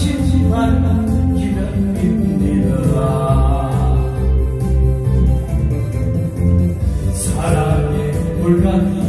지치지만 기다립니다. 사랑의 불가능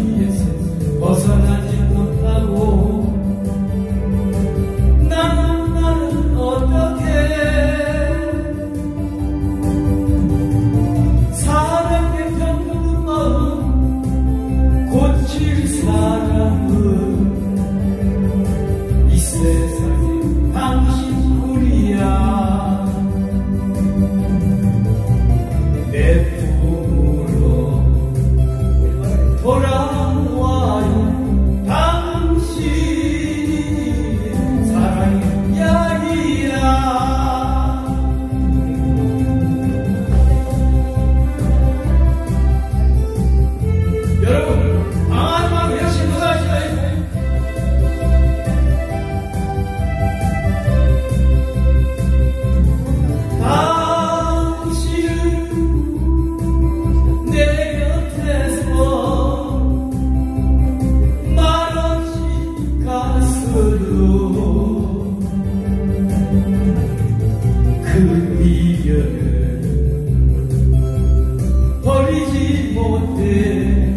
버리지 못해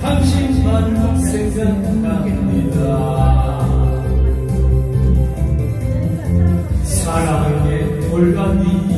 당신만 생각합니다. 사랑의 돌감이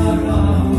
Bye.